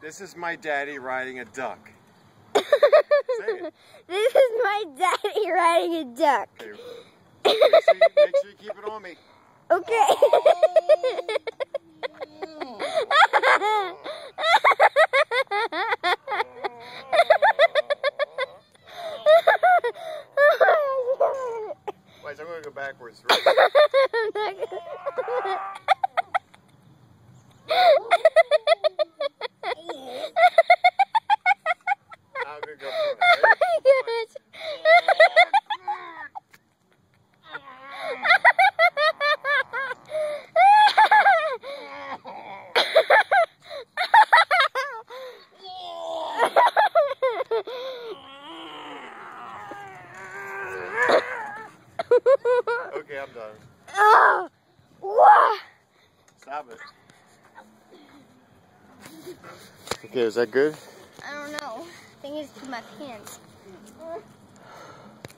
this is my daddy riding a duck. this is my daddy riding a duck. Okay. Make, sure you, make sure you keep it on me. Okay. Wait, so I'm gonna go backwards. gonna go forward. Okay, I'm done. Stop it. Okay, is that good? I don't know. I